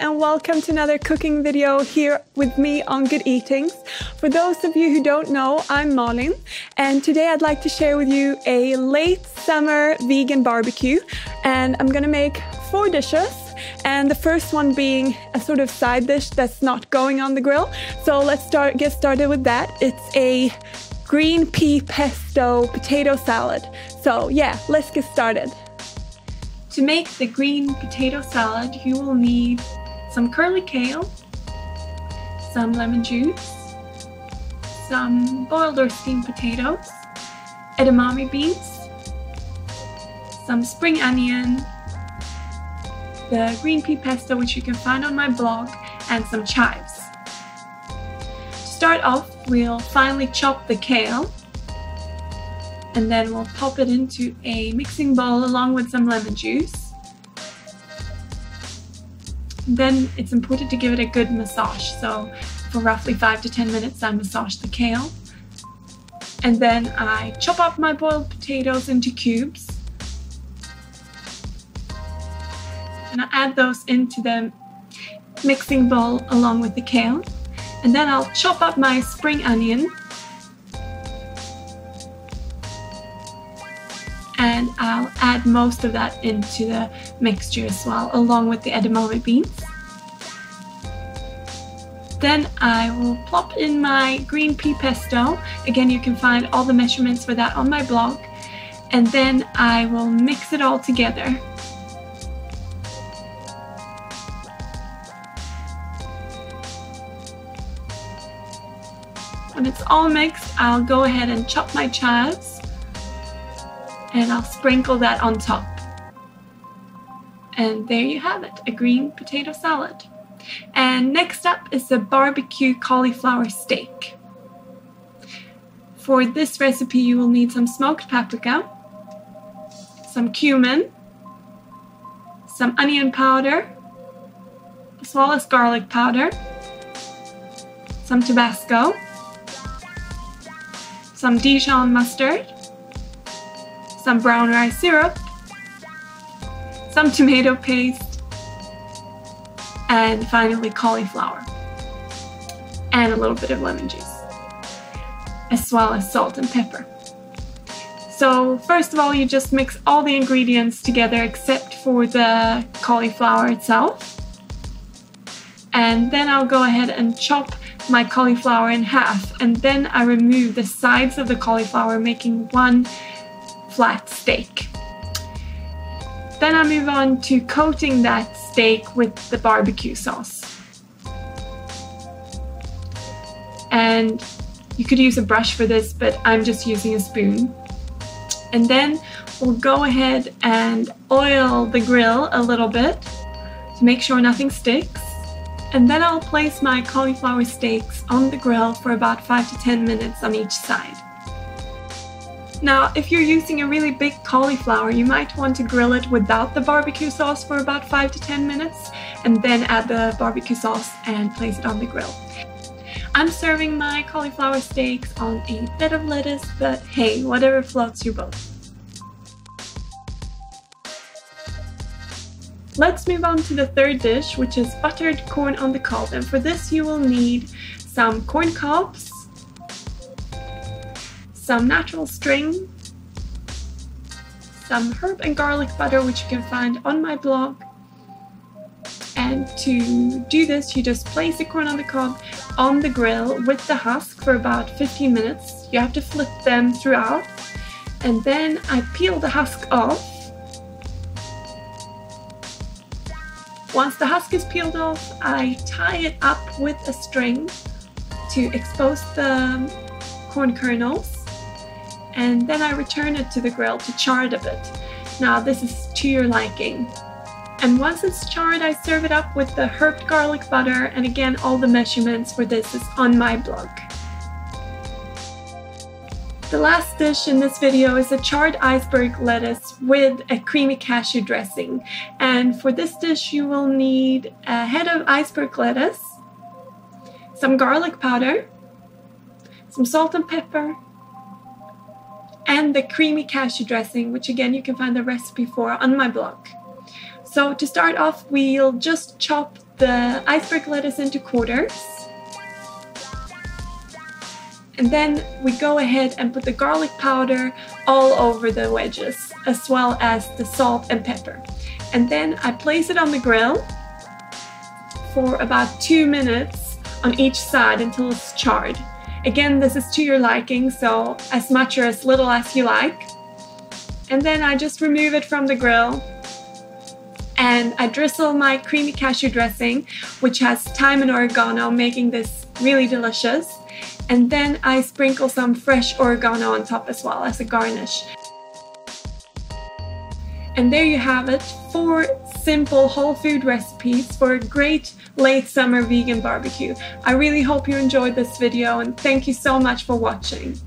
and welcome to another cooking video here with me on Good Eatings. For those of you who don't know, I'm Malin and today I'd like to share with you a late summer vegan barbecue and I'm gonna make four dishes and the first one being a sort of side dish that's not going on the grill. So let's start get started with that. It's a green pea pesto potato salad. So yeah, let's get started. To make the green potato salad, you will need some curly kale, some lemon juice, some boiled or steamed potatoes, edamame beans, some spring onion, the green pea pesto which you can find on my blog, and some chives. To start off, we'll finely chop the kale and then we'll pop it into a mixing bowl along with some lemon juice. Then it's important to give it a good massage. So for roughly 5 to 10 minutes I massage the kale. And then I chop up my boiled potatoes into cubes. And I add those into the mixing bowl along with the kale. And then I'll chop up my spring onion I'll add most of that into the mixture as well along with the edamame beans. Then I will plop in my green pea pesto. Again, you can find all the measurements for that on my blog. And then I will mix it all together. When it's all mixed, I'll go ahead and chop my chives and I'll sprinkle that on top. And there you have it, a green potato salad. And next up is the barbecue cauliflower steak. For this recipe, you will need some smoked paprika, some cumin, some onion powder, as well as garlic powder, some Tabasco, some Dijon mustard, some brown rice syrup, some tomato paste, and finally cauliflower, and a little bit of lemon juice, as well as salt and pepper. So first of all, you just mix all the ingredients together except for the cauliflower itself. And then I'll go ahead and chop my cauliflower in half and then I remove the sides of the cauliflower making one flat steak. Then I move on to coating that steak with the barbecue sauce. And you could use a brush for this, but I'm just using a spoon. And then we'll go ahead and oil the grill a little bit to make sure nothing sticks. And then I'll place my cauliflower steaks on the grill for about 5 to 10 minutes on each side. Now, if you're using a really big cauliflower, you might want to grill it without the barbecue sauce for about 5 to 10 minutes and then add the barbecue sauce and place it on the grill. I'm serving my cauliflower steaks on a bed of lettuce, but hey, whatever floats your boat. Let's move on to the third dish, which is buttered corn on the cob. And for this you will need some corn cobs, some natural string, some herb and garlic butter, which you can find on my blog. And to do this, you just place the corn on the cob on the grill with the husk for about 15 minutes. You have to flip them throughout. And then I peel the husk off. Once the husk is peeled off, I tie it up with a string to expose the corn kernels and then I return it to the grill to char it a bit. Now this is to your liking. And once it's charred, I serve it up with the herbed garlic butter, and again, all the measurements for this is on my blog. The last dish in this video is a charred iceberg lettuce with a creamy cashew dressing. And for this dish, you will need a head of iceberg lettuce, some garlic powder, some salt and pepper, and the creamy cashew dressing, which again you can find the recipe for on my blog. So to start off, we'll just chop the iceberg lettuce into quarters. And then we go ahead and put the garlic powder all over the wedges, as well as the salt and pepper. And then I place it on the grill for about two minutes on each side until it's charred. Again, this is to your liking, so as much or as little as you like. And then I just remove it from the grill and I drizzle my creamy cashew dressing, which has thyme and oregano, making this really delicious. And then I sprinkle some fresh oregano on top as well as a garnish. And there you have it, four simple whole food recipes for a great late summer vegan barbecue. I really hope you enjoyed this video and thank you so much for watching.